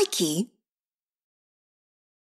Mikey